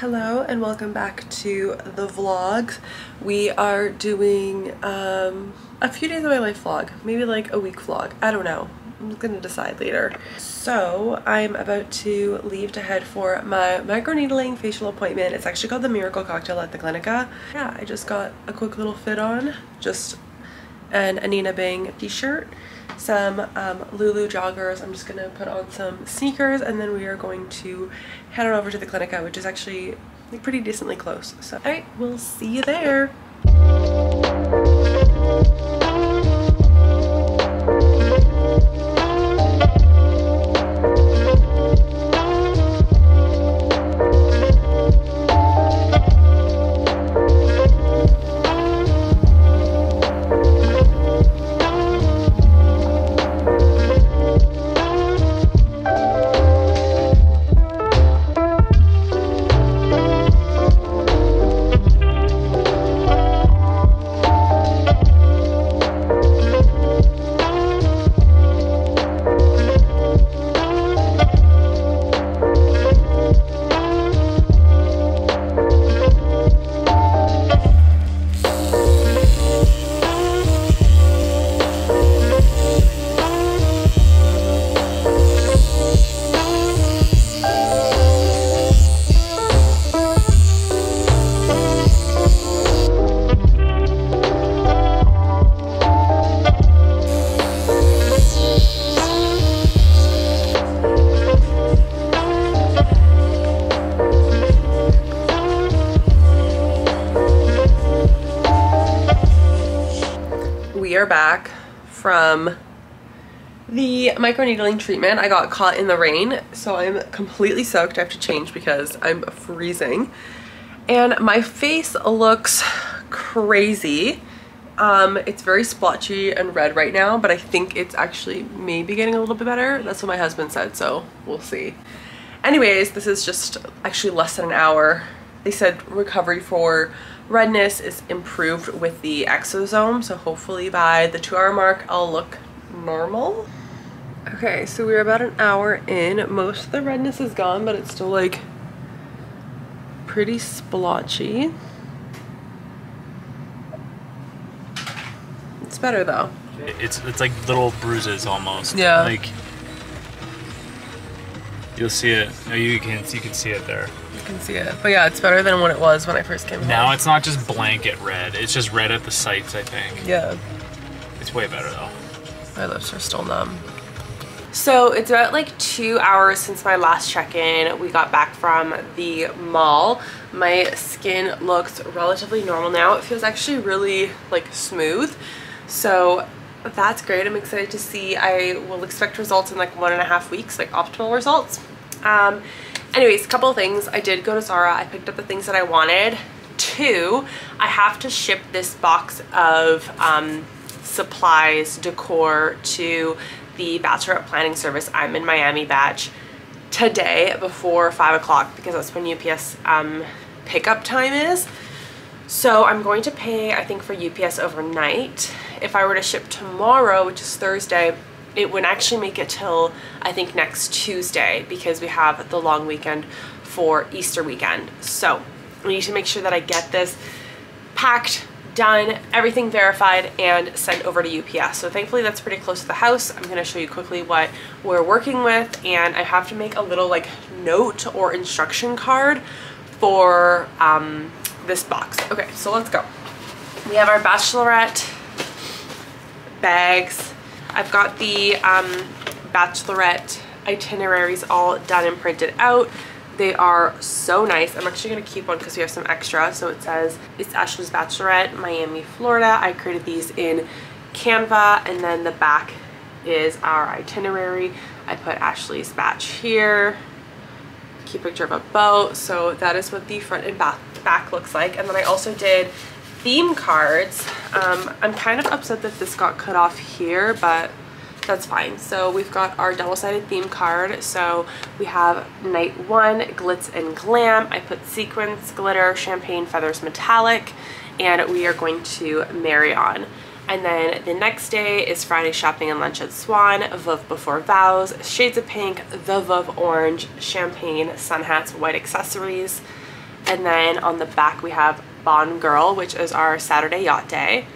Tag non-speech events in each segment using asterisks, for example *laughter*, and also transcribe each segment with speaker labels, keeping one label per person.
Speaker 1: Hello and welcome back to the vlogs. We are doing um, a few days of my life vlog, maybe like a week vlog. I don't know. I'm gonna decide later. So I'm about to leave to head for my microneedling facial appointment. It's actually called the Miracle Cocktail at the Clinica. Yeah, I just got a quick little fit on, just an Anine Bing t-shirt some um, Lulu joggers. I'm just gonna put on some sneakers and then we are going to head on over to the Clinica, which is actually pretty decently close. So, all right, we'll see you there. Back from the microneedling treatment. I got caught in the rain, so I'm completely soaked. I have to change because I'm freezing. And my face looks crazy. Um, it's very splotchy and red right now, but I think it's actually maybe getting a little bit better. That's what my husband said, so we'll see. Anyways, this is just actually less than an hour. They said recovery for redness is improved with the exosome so hopefully by the two hour mark I'll look normal. Okay so we're about an hour in. Most of the redness is gone but it's still like pretty splotchy. It's better though.
Speaker 2: It's it's like little bruises almost.
Speaker 1: Yeah.
Speaker 2: Like you'll see it. No, you can you can see it there.
Speaker 1: You can see it. But yeah, it's better than what it was when I first came home.
Speaker 2: Now it's not just blanket red. It's just red at the sites. I think.
Speaker 1: Yeah.
Speaker 2: It's way better though.
Speaker 1: My lips are still numb. So it's about like two hours since my last check-in. We got back from the mall. My skin looks relatively normal now. It feels actually really like smooth. So that's great. I'm excited to see. I will expect results in like one and a half weeks, like optimal results. Um, anyways, a couple things. I did go to Zara. I picked up the things that I wanted. Two, I have to ship this box of um, supplies, decor to the Bachelorette Planning Service. I'm in Miami batch today before 5 o'clock because that's when UPS um, pickup time is. So I'm going to pay, I think, for UPS overnight. If I were to ship tomorrow, which is Thursday, it would actually make it till, I think, next Tuesday because we have the long weekend for Easter weekend. So I need to make sure that I get this packed, done, everything verified, and sent over to UPS. So thankfully that's pretty close to the house. I'm gonna show you quickly what we're working with, and I have to make a little like note or instruction card for um, this box. Okay, so let's go. We have our Bachelorette bags. I've got the um, Bachelorette itineraries all done and printed out. They are so nice. I'm actually going to keep one because we have some extra. So it says, it's Ashley's Bachelorette, Miami, Florida. I created these in Canva and then the back is our itinerary. I put Ashley's batch here. Keep picture of a boat. So that is what the front and back, back looks like. And then I also did theme cards. Um, I'm kind of upset that this got cut off here, but that's fine. So we've got our double-sided theme card. So we have night one, glitz and glam. I put sequins, glitter, champagne, feathers, metallic, and we are going to marry on. And then the next day is Friday shopping and lunch at Swan, Veuve Before Vows, Shades of Pink, The Veuve Orange, Champagne, Sun Hats, White Accessories. And then on the back we have Bon Girl, which is our Saturday yacht day.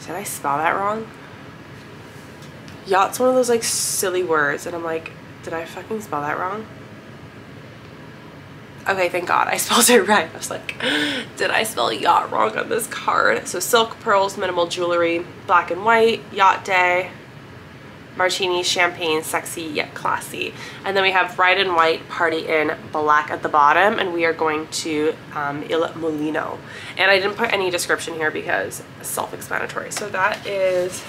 Speaker 1: Did I spell that wrong? Yacht's one of those like silly words and I'm like, did I fucking spell that wrong? Okay, thank God I *laughs* spelled it right. I was like, did I spell yacht wrong on this card? So silk pearls, minimal jewelry, black and white, yacht day, martini, champagne, sexy yet classy. And then we have red and white, party in black at the bottom, and we are going to um, Il Mulino. And I didn't put any description here because self-explanatory. So that is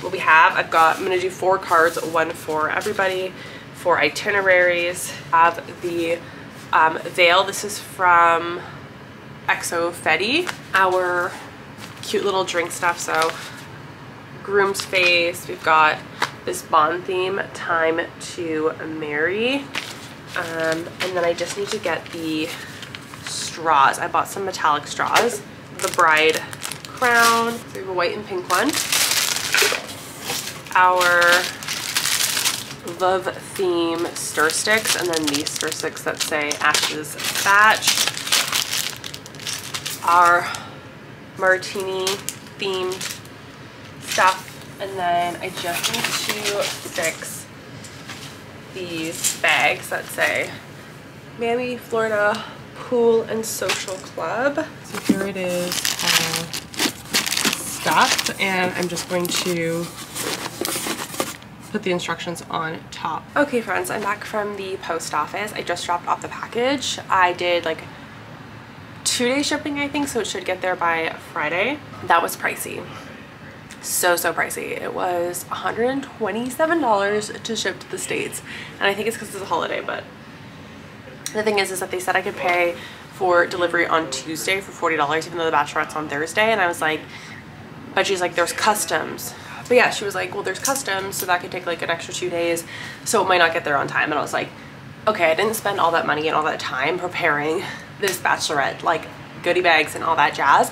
Speaker 1: what we have. I've got, I'm gonna do four cards, one for everybody, for itineraries. Have the um, veil. This is from xo, Fetti, our cute little drink stuff. So groom's face. We've got this Bond theme, time to marry. Um, and then I just need to get the straws. I bought some metallic straws. The bride crown. So we have a white and pink one. Our love theme stir sticks and then these stir sticks that say Ash's Batch. Our martini themed stuff and then I just need to fix these bags that say Miami, Florida Pool and Social Club. So here it is uh, all stuff and I'm just going to put the instructions on top. Okay friends, I'm back from the post office. I just dropped off the package. I did like two day shipping I think so it should get there by Friday. That was pricey so so pricey it was 127 dollars to ship to the states and i think it's because it's a holiday but the thing is is that they said i could pay for delivery on tuesday for 40 dollars even though the bachelorette's on thursday and i was like but she's like there's customs but yeah she was like well there's customs so that could take like an extra two days so it might not get there on time and i was like okay i didn't spend all that money and all that time preparing this bachelorette like goodie bags and all that jazz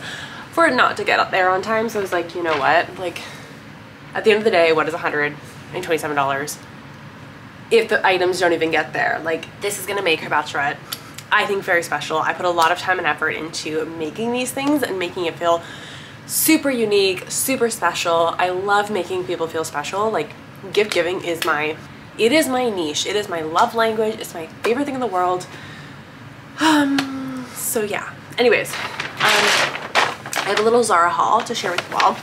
Speaker 1: for it not to get up there on time. So I was like, you know what? Like, at the end of the day, what is $127 if the items don't even get there? Like, this is gonna make her bachelorette, I think, very special. I put a lot of time and effort into making these things and making it feel super unique, super special. I love making people feel special. Like, gift giving is my, it is my niche. It is my love language. It's my favorite thing in the world. Um, so yeah. Anyways, um, I have a little Zara haul to share with you all.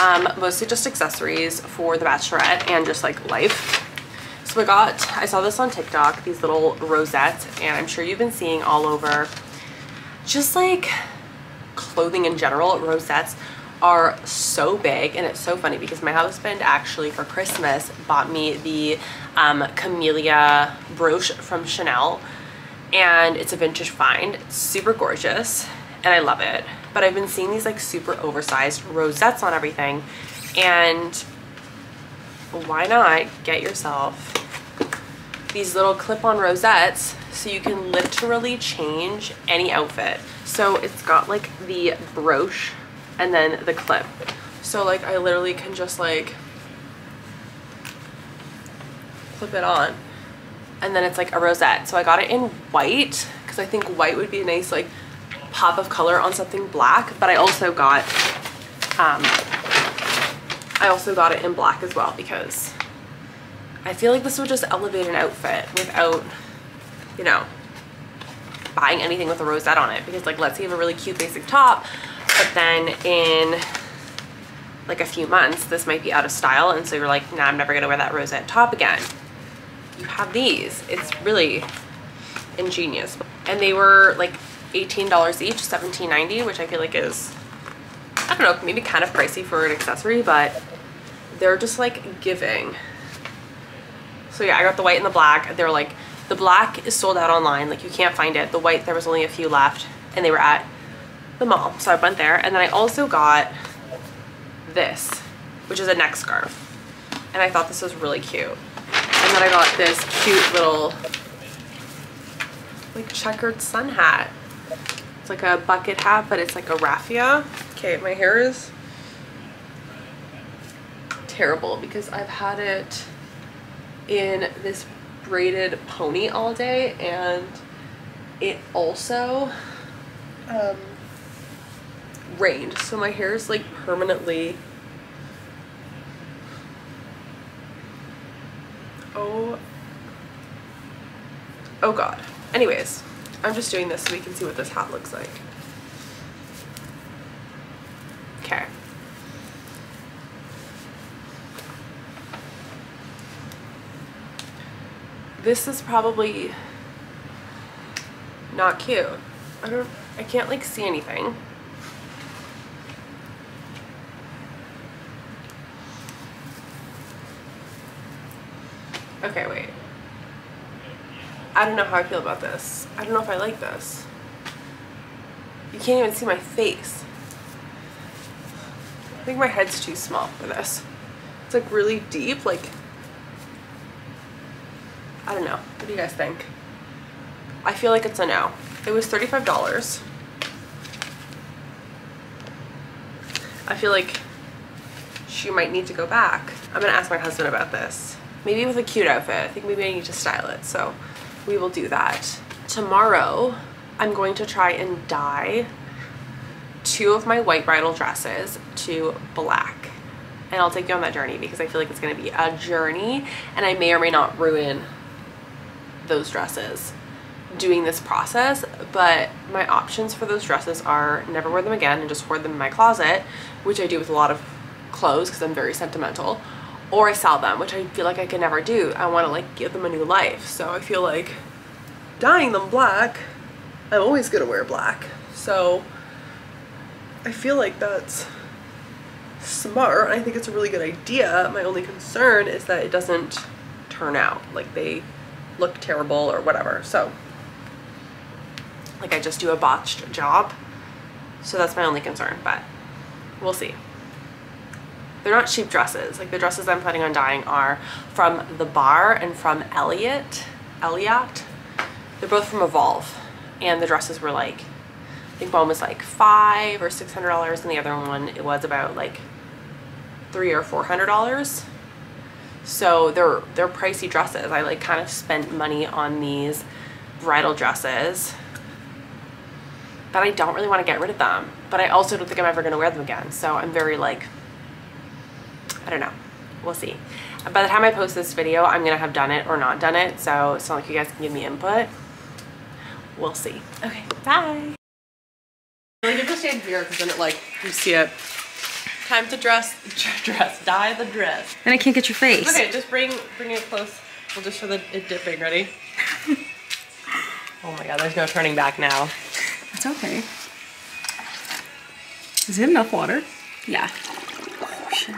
Speaker 1: Um, mostly just accessories for the bachelorette and just like life. So I got, I saw this on TikTok, these little rosettes, and I'm sure you've been seeing all over just like clothing in general. Rosettes are so big and it's so funny because my husband actually for Christmas bought me the um, Camellia brooch from Chanel and it's a vintage find. It's super gorgeous and I love it but I've been seeing these like super oversized rosettes on everything and why not get yourself these little clip-on rosettes so you can literally change any outfit. So it's got like the brooch and then the clip. So like I literally can just like clip it on and then it's like a rosette. So I got it in white because I think white would be a nice like pop of color on something black, but I also got, um, I also got it in black as well because I feel like this would just elevate an outfit without, you know, buying anything with a rosette on it because like let's say you have a really cute basic top but then in like a few months this might be out of style and so you're like nah I'm never gonna wear that rosette top again you have these it's really ingenious and they were like $18 each, $17.90, which I feel like is, I don't know, maybe kind of pricey for an accessory, but they're just like giving. So yeah, I got the white and the black. They're like, the black is sold out online, like you can't find it. The white, there was only a few left and they were at the mall. So I went there and then I also got this, which is a neck scarf. And I thought this was really cute. And then I got this cute little like checkered sun hat It's like a bucket hat, but it's like a raffia. Okay, my hair is terrible because I've had it in this braided pony all day and it also um, rained. So my hair is like permanently Oh. Oh god. Anyways, I'm just doing this so we can see what this hat looks like. Okay. This is probably not cute. I don't, I can't like see anything. Okay, wait. I don't know how I feel about this. I don't know if I like this. You can't even see my face. I think my head's too small for this. It's like really deep, like, I don't know. What do you guys think? I feel like it's a no. It was $35. I feel like she might need to go back. I'm gonna ask my husband about this. Maybe with a cute outfit. I think maybe I need to style it. So we will do that. Tomorrow, I'm going to try and dye two of my white bridal dresses to black. And I'll take you on that journey because I feel like it's gonna be a journey and I may or may not ruin those dresses doing this process but my options for those dresses are never wear them again and just hoard them in my closet which I do with a lot of clothes because I'm very sentimental or I sell them, which I feel like I can never do. I want to like give them a new life. So I feel like dyeing them black, I'm always to wear black. So I feel like that's smart. I think it's a really good idea. My only concern is that it doesn't turn out like they look terrible or whatever. So like I just do a botched job. So that's my only concern, but we'll see they're not cheap dresses. Like the dresses I'm planning on dyeing are from The Bar and from Elliatt. Elliatt. They're both from Evolve. And the dresses were like, I think one was like five or six hundred dollars and the other one it was about like three or four hundred dollars. So they're they're pricey dresses. I like kind of spent money on these bridal dresses. But I don't really want to get rid of them. But I also don't think I'm ever gonna wear them again. So I'm very like I don't know. We'll see. By the time I post this video, I'm going to have done it or not done it. So it's not like you guys can give me input. We'll see. Okay, bye. I like to stand here because then it like, you see it. Time to dress, *laughs* dress, dye the dress.
Speaker 3: And I can't get your face.
Speaker 1: Okay, just bring bring it close. We'll just show the it dipping. Ready? *laughs* oh my god, there's no turning back now.
Speaker 3: That's okay. Is it enough water?
Speaker 1: Yeah. Oh, shit.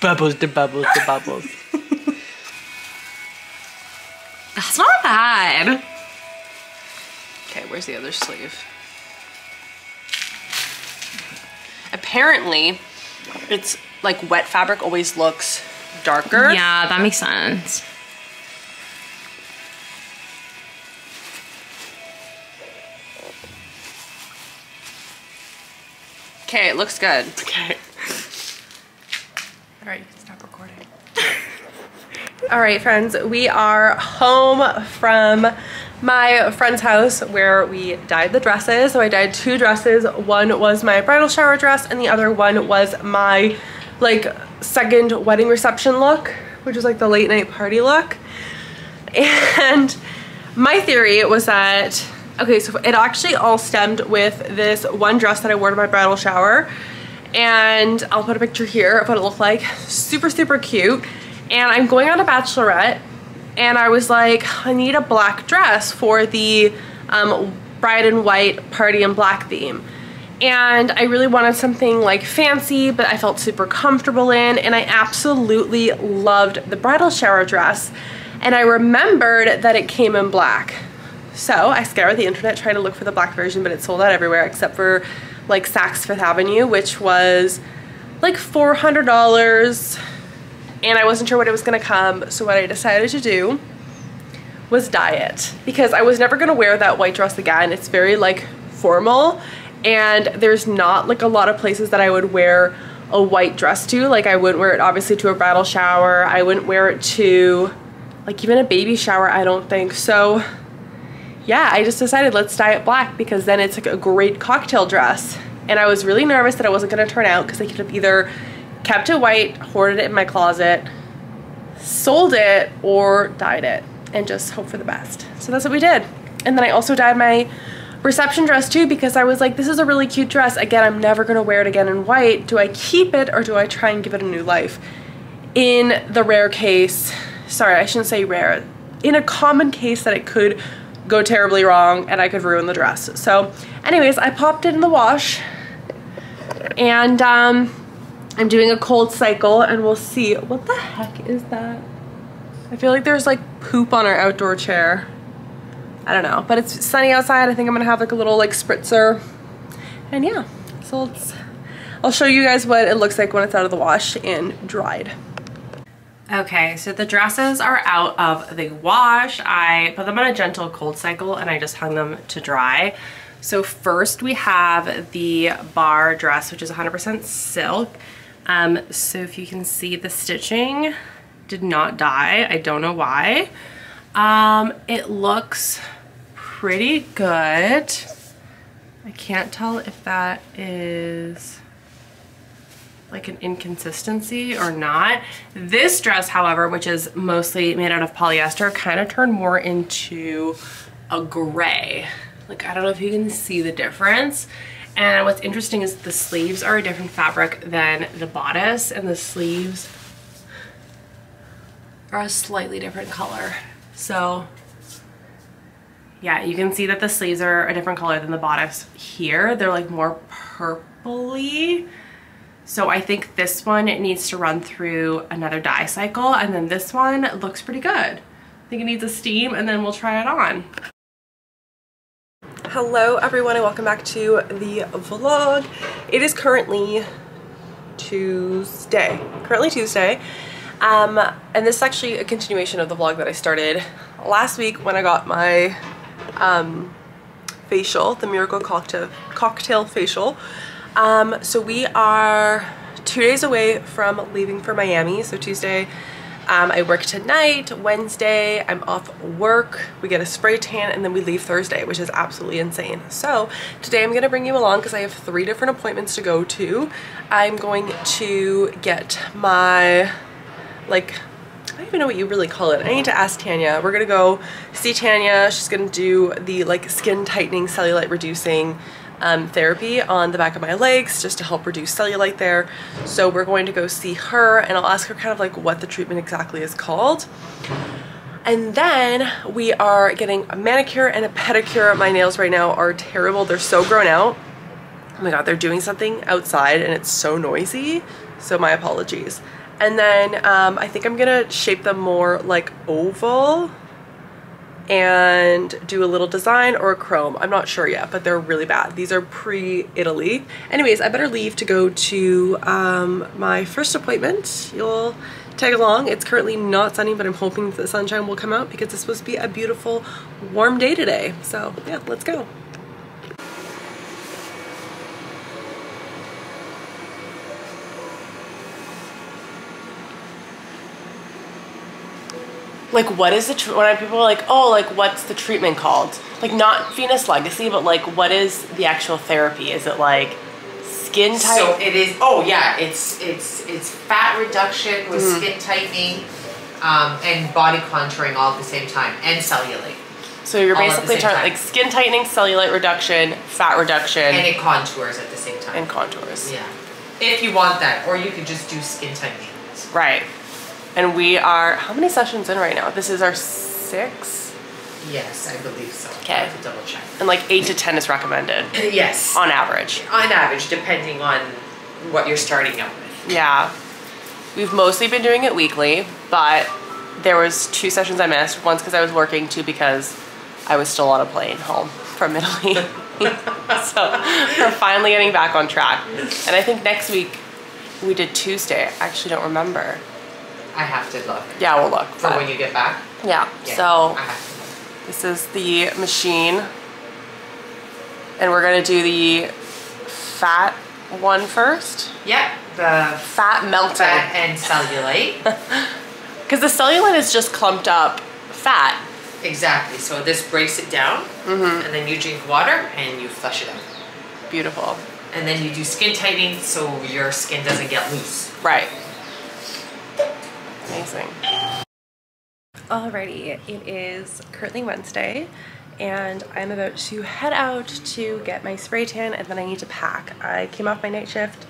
Speaker 1: Bubbles the bubbles the bubbles. *laughs*
Speaker 3: That's not bad.
Speaker 1: Okay, where's the other sleeve? Apparently, it's like wet fabric always looks darker.
Speaker 3: Yeah, that makes sense.
Speaker 1: Okay, it looks good. Okay. All right, you can stop recording. *laughs* All right, friends, we are home from my friend's house where we dyed the dresses. So I dyed two dresses. One was my bridal shower dress and the other one was my like second wedding reception look, which was like the late night party look. And my theory was that, okay, so it actually all stemmed with this one dress that I wore to my bridal shower and I'll put a picture here of what it looked like. Super, super cute. And I'm going on a bachelorette and I was like, I need a black dress for the um, bride and white party in black theme. And I really wanted something like fancy, but I felt super comfortable in, and I absolutely loved the bridal shower dress. And I remembered that it came in black. So I scoured the internet trying to look for the black version, but it sold out everywhere except for like Saks Fifth Avenue, which was like $400 and I wasn't sure what it was gonna come. So what I decided to do was dye it because I was never gonna wear that white dress again. It's very like formal and there's not like a lot of places that I would wear a white dress to. Like I wouldn't wear it obviously to a bridal shower. I wouldn't wear it to like even a baby shower, I don't think. So yeah, I just decided let's dye it black because then it's like a great cocktail dress. And I was really nervous that it wasn't gonna turn out because I could have either kept it white, hoarded it in my closet, sold it, or dyed it and just hope for the best. So that's what we did. And then I also dyed my reception dress too because I was like, this is a really cute dress. Again, I'm never gonna wear it again in white. Do I keep it or do I try and give it a new life? In the rare case, sorry, I shouldn't say rare, in a common case that it could go terribly wrong and I could ruin the dress. So anyways, I popped it in the wash and um, I'm doing a cold cycle and we'll see. What the heck is that? I feel like there's like poop on our outdoor chair. I don't know, but it's sunny outside. I think I'm gonna have like a little like spritzer. And yeah, so let's, I'll show you guys what it looks like when it's out of the wash and dried. Okay, so the dresses are out of the wash. I put them on a gentle cold cycle and I just hung them to dry. So first we have the bar dress, which is 100% silk. Um, so if you can see the stitching did not die. I don't know why. Um, it looks pretty good. I can't tell if that is like an inconsistency or not. This dress, however, which is mostly made out of polyester, kind of turned more into a gray. Like, I don't know if you can see the difference. And what's interesting is the sleeves are a different fabric than the bodice and the sleeves are a slightly different color. So yeah, you can see that the sleeves are a different color than the bodice here. They're like more purpley. So I think this one it needs to run through another dye cycle and then this one looks pretty good. I think it needs a steam and then we'll try it on. Hello everyone and welcome back to the vlog. It is currently Tuesday, currently Tuesday. Um, and this is actually a continuation of the vlog that I started last week when I got my um, facial, the Miracle Cocktail, cocktail Facial. Um, so we are two days away from leaving for Miami. So Tuesday, um, I work tonight. Wednesday, I'm off work. We get a spray tan and then we leave Thursday, which is absolutely insane. So today I'm gonna bring you along because I have three different appointments to go to. I'm going to get my, like, I don't even know what you really call it. I need to ask Tanya. We're gonna go see Tanya. She's gonna do the like skin tightening, cellulite reducing um, therapy on the back of my legs just to help reduce cellulite there. So we're going to go see her and I'll ask her kind of like what the treatment exactly is called. And then we are getting a manicure and a pedicure. My nails right now are terrible. They're so grown out. Oh my God, they're doing something outside and it's so noisy. So my apologies. And then um, I think I'm gonna shape them more like oval and do a little design or a chrome. I'm not sure yet, but they're really bad. These are pre-Italy. Anyways, I better leave to go to um, my first appointment. You'll tag along. It's currently not sunny, but I'm hoping the sunshine will come out because it's supposed to be a beautiful warm day today. So yeah, let's go. Like what is the tr- when people are like oh like what's the treatment called like not venus legacy but like what is the actual therapy is it like skin tight
Speaker 4: So it is. Oh yeah, it's it's it's fat reduction with
Speaker 1: Mm-hmm.
Speaker 4: skin tightening, um, and body contouring all at the same time, and cellulite,
Speaker 1: so you're
Speaker 4: all
Speaker 1: basically trying
Speaker 4: time.
Speaker 1: like skin tightening cellulite reduction fat reduction
Speaker 4: and
Speaker 1: and,
Speaker 4: it contours at the same time.
Speaker 1: And contours
Speaker 4: yeah, if you want that, or you could just do skin tightening.
Speaker 1: right and we are how many sessions in right now this is our six
Speaker 4: Yes, I believe so.
Speaker 1: Okay.
Speaker 4: To double check.
Speaker 1: and like eight to ten is recommended *clears throat*
Speaker 4: Yes,
Speaker 1: on average
Speaker 4: on average, depending on what you're starting out with.
Speaker 1: Yeah. We've mostly been doing it weekly, but there was two sessions I missed. Once because I was working, two because I was still on a plane home from *laughs* Italy. *laughs* so we're finally getting back on track. And I think next week we did Tuesday. I actually don't remember.
Speaker 4: I have to look
Speaker 1: Yeah, we'll look.
Speaker 4: for when you get back.
Speaker 1: yeah.
Speaker 4: Yeah,
Speaker 1: So
Speaker 4: I have to look.
Speaker 1: this is the machine. And we're gonna do the fat one first.
Speaker 4: Yep, the
Speaker 1: Fat melting.
Speaker 4: fat and cellulite. *laughs*
Speaker 1: Because the cellulite is just clumped up fat.
Speaker 4: Exactly. So this breaks it down,
Speaker 5: Mm-hmm.
Speaker 4: and then you drink water and you flush it out.
Speaker 5: Beautiful.
Speaker 4: And then you do skin tightening so your skin doesn't get loose.
Speaker 5: Right. Amazing.
Speaker 1: Alrighty, it is currently Wednesday and I'm about to head out to get my spray tan and then I need to pack. I came off my night shift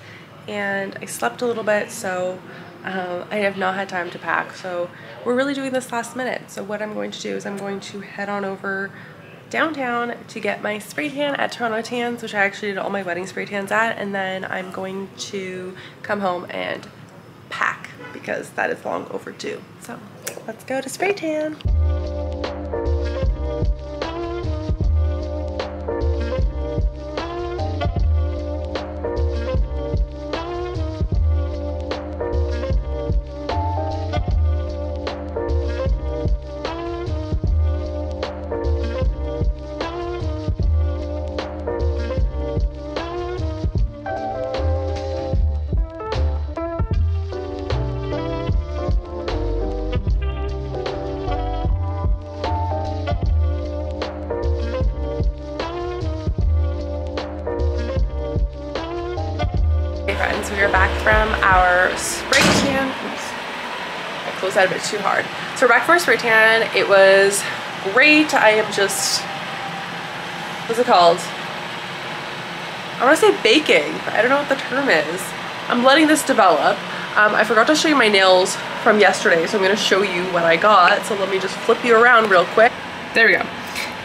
Speaker 1: and I slept a little bit so um, I have not had time to pack. So we're really doing this last minute. So what I'm going to do is I'm going to head on over downtown to get my spray tan at Toronto Tans, which I actually did all my wedding spray tans at, and then I'm going to come home and pack because that is long overdue. So let's go to spray tan. Closed that a bit too hard. So our spray tan. It was great. I am just, what's it called? I want to say baking, but I don't know what the term is. I'm letting this develop. Um, I forgot to show you my nails from yesterday, so I'm going to show you what I got. So let me just flip you around real quick. There we go.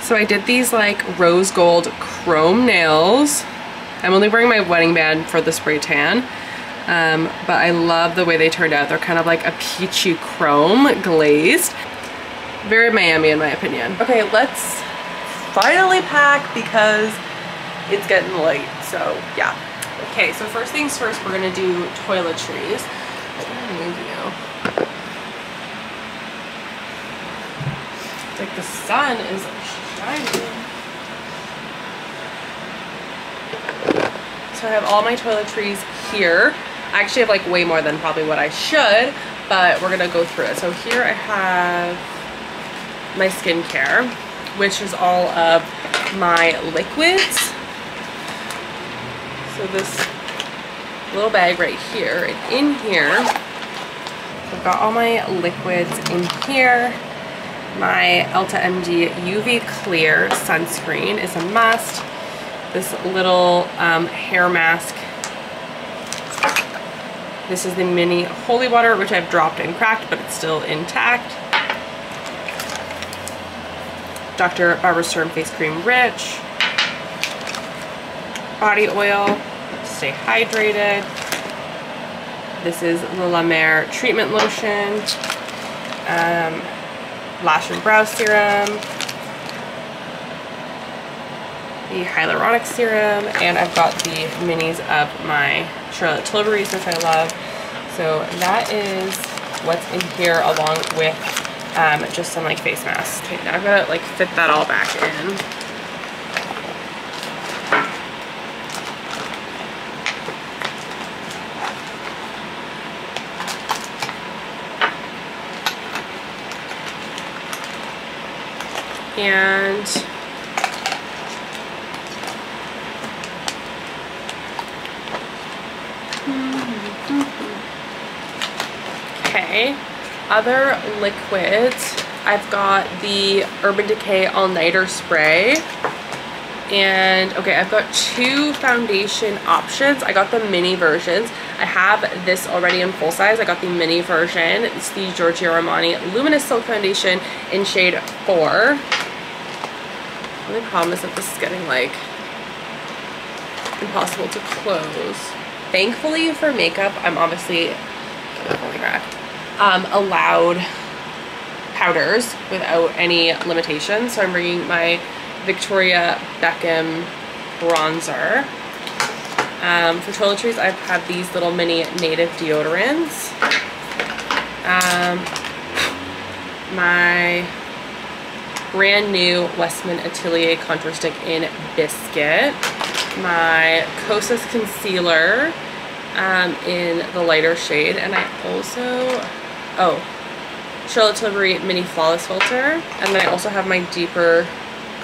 Speaker 1: So I did these like rose gold chrome nails. I'm only wearing my wedding band for the spray tan, um, but I love the way they turned out. They're kind of like a peachy chrome glazed. Very Miami in my opinion. Okay, let's finally pack because it's getting late, so yeah. Okay, so first things first, we're gonna do toiletries. Like the sun is shining. So I have all my toiletries here. I actually have like way more than probably what I should, but we're gonna go through it. So here I have my skincare, which is all of my liquids. So this little bag right here, and in here, I've got all my liquids in here. My Elta MD UV Clear sunscreen is a must. This little um, hair mask. This is the mini holy water, which I've dropped and cracked, but it's still intact. Dr. Barbara Sturm Face Cream Rich. Body oil, stay hydrated. This is the La Mer Treatment Lotion. Um, Lash and Brow Serum. The Hyaluronic Serum. And I've got the minis of my Charlotte Tilbury's, which I love. So that is what's in here along with um, just some like face masks. Okay, now I've got to like fit that all back in. And okay, other liquids. I've got the Urban Decay All Nighter Spray. And okay, I've got two foundation options. I got the mini versions. I have this already in full size. I got the mini version. It's the Giorgio Armani Luminous Silk Foundation in shade 4. The only problem is that this is getting like impossible to close. Thankfully for makeup, I'm obviously, oh holy crap, um, allowed powders without any limitations. So I'm bringing my Victoria Beckham bronzer. Um, for toiletries, I have these little mini native deodorants. Um, my brand new Westman Atelier contour stick in biscuit. My Kosas concealer um, in the lighter shade. And I also, oh, Charlotte Tilbury Mini Flawless Filter. And then I also have my deeper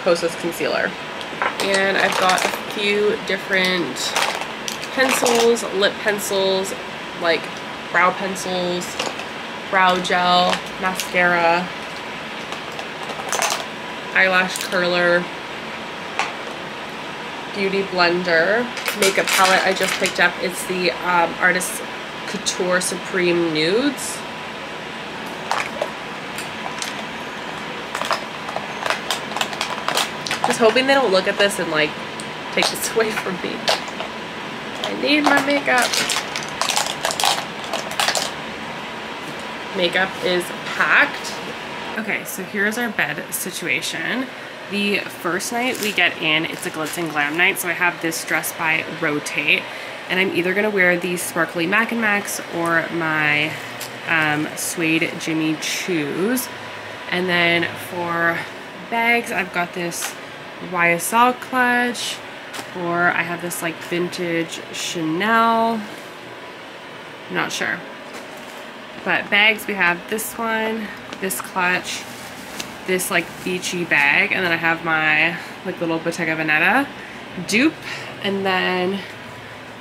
Speaker 1: Kosas concealer. And I've got a few different pencils, lip pencils, like brow pencils, brow gel, mascara, eyelash curler, beauty blender, makeup palette I just picked up. It's the um, Artist Couture Supreme Nudes. Hoping they don't look at this and like take this *laughs* away from me. I need my makeup. Makeup is packed. Okay, so here's our bed situation. The first night we get in, it's a glitz and glam night, so I have this dress by Rotate, and I'm either gonna wear these sparkly Mach and Mach or my um, suede Jimmy Choos. And then for bags, I've got this YSL clutch, or I have this like vintage Chanel. Not sure. But bags, we have this one, this clutch, this like beachy bag, and then I have my like little Bottega Veneta dupe, and then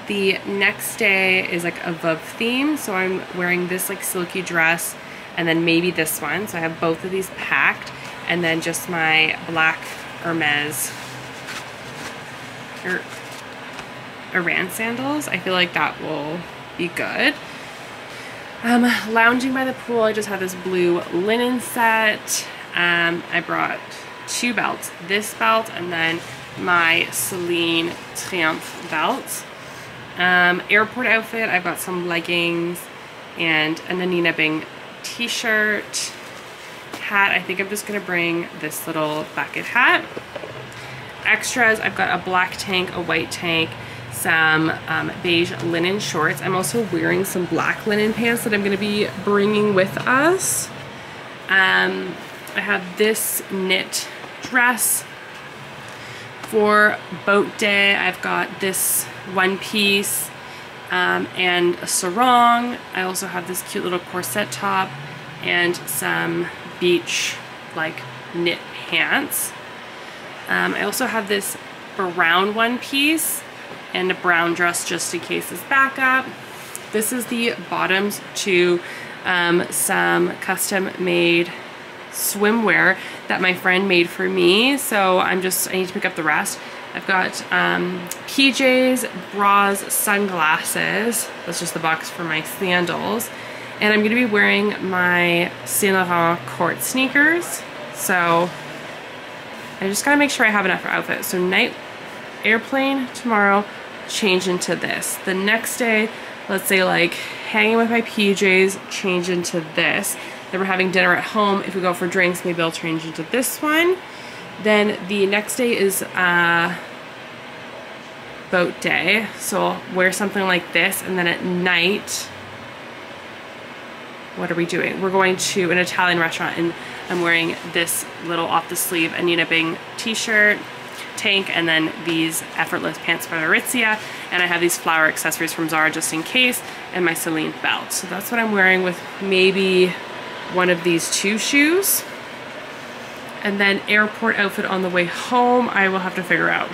Speaker 1: the next day is like a Veuve theme, so I'm wearing this like silky dress, and then maybe this one, so I have both of these packed, and then just my black Hermes or Aran sandals. I feel like that will be good. Um, lounging by the pool, I just have this blue linen set. Um, I brought two belts, this belt and then my Celine Triomphe belt. Um, airport outfit, I've got some leggings and a Nanina Bing t-shirt. Hat, I think I'm just gonna bring this little bucket hat. Extras, I've got a black tank, a white tank, some um, beige linen shorts. I'm also wearing some black linen pants that I'm going to be bringing with us. Um, I have this knit dress. For boat day, I've got this one piece um, and a sarong. I also have this cute little corset top and some beach like knit pants. Um, I also have this brown one piece and a brown dress just in case as backup. This is the bottoms to um, some custom made swimwear that my friend made for me. So I'm just, I need to pick up the rest. I've got um, PJs, bras, sunglasses. That's just the box for my sandals. And I'm gonna be wearing my Saint Laurent court sneakers. So I just gotta make sure I have enough outfit. So night airplane tomorrow, change into this. The next day, let's say like hanging with my PJs, change into this. Then we're having dinner at home. If we go for drinks, maybe I'll change into this one. Then the next day is uh, boat day. So I'll wear something like this. And then at night, what are we doing? We're going to an Italian restaurant and I'm wearing this little off the sleeve Anine Bing t-shirt, tank, and then these effortless pants by Aritzia. And I have these flower accessories from Zara just in case, and my Celine belt. So that's what I'm wearing with maybe one of these two shoes. And then airport outfit on the way home, I will have to figure out.